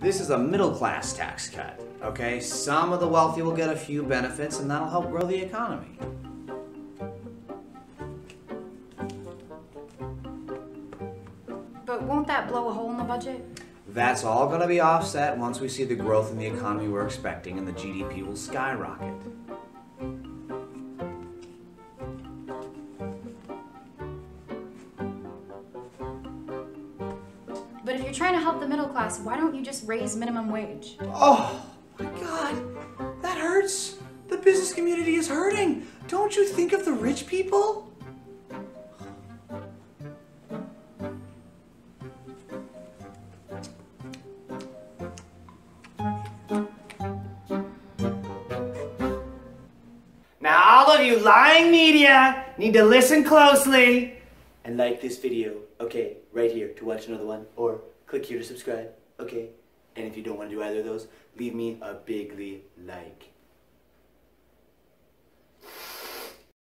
This is a middle class tax cut, okay? Some of the wealthy will get a few benefits, and that'll help grow the economy. But won't that blow a hole in the budget? That's all going to be offset once we see the growth in the economy we're expecting, and the GDP will skyrocket. But if you're trying to help the middle class, why don't you just raise minimum wage? Oh my god, that hurts. The business community is hurting. Don't you think of the rich people? Now, all of you lying media need to listen closely and like this video, okay, right here to watch another one, or click here to subscribe, okay? And if you don't want to do either of those, leave me a bigly like.